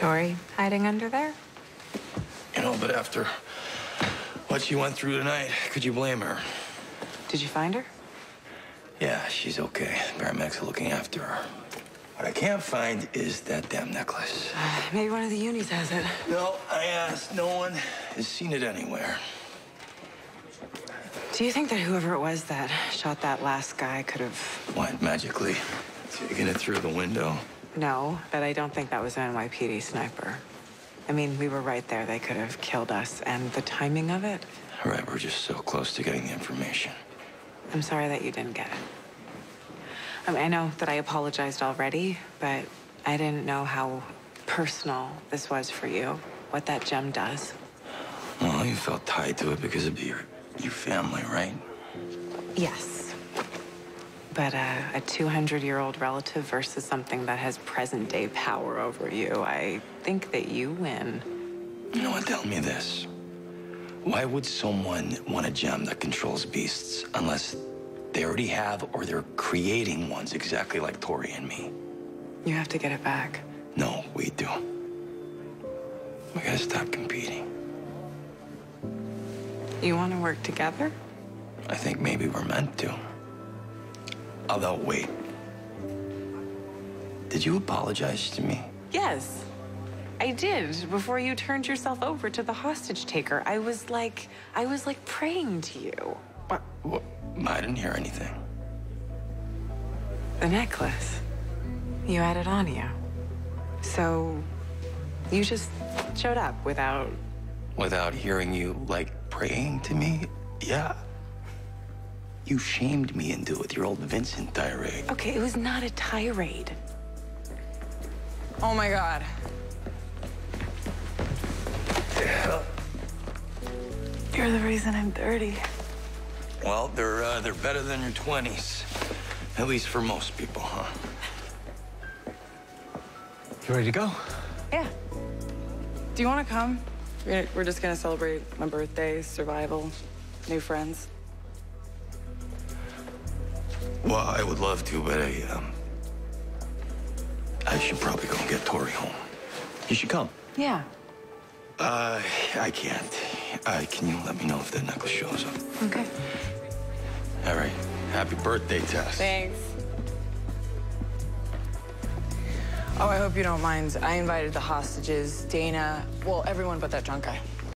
Tori hiding under there? You know, but after what she went through tonight, could you blame her? Did you find her? Yeah, she's okay. Paramedics are looking after her. What I can't find is that damn necklace. Maybe one of the unis has it. No, I asked. No one has seen it anywhere. Do you think that whoever it was that shot that last guy could have... What, magically? Taken it through the window? No, but I don't think that was an NYPD sniper. I mean, we were right there. They could have killed us. And the timing of it... All right, we're just so close to getting the information. I'm sorry that you didn't get it. I mean, I know that I apologized already, but I didn't know how personal this was for you, what that gem does. Well, you felt tied to it because of your, your family, right? Yes. But uh, a 200-year-old relative versus something that has present-day power over you, I think that you win. You know what? Tell me this. Why would someone want a gem that controls beasts unless they already have or they're creating ones exactly like Tori and me? You have to get it back. No, we do. We gotta stop competing. You want to work together? I think maybe we're meant to. Although, wait. Did you apologize to me? Yes. I did before you turned yourself over to the hostage taker. I was like, I was like praying to you. What? what? I didn't hear anything. The necklace. You had it on you. So you just showed up without. Without hearing you, like, praying to me? Yeah. You shamed me into it with your old Vincent tirade. Okay, it was not a tirade. Oh my god. You're the reason I'm dirty. Well, they're uh, they're better than your twenties, at least for most people, huh? You ready to go? Yeah. Do you want to come? We're we're just gonna celebrate my birthday, survival, new friends. Well, I would love to, but I um, I should probably go and get Tori home. You should come. Yeah. Uh, I can't. Uh, can you let me know if that necklace shows up? Okay. All right. Happy birthday, Tess. Thanks. Oh, I hope you don't mind. I invited the hostages, Dana, well, everyone but that drunk guy.